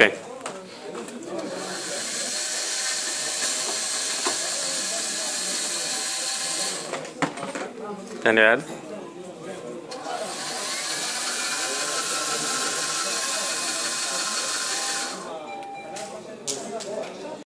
Okay. And add?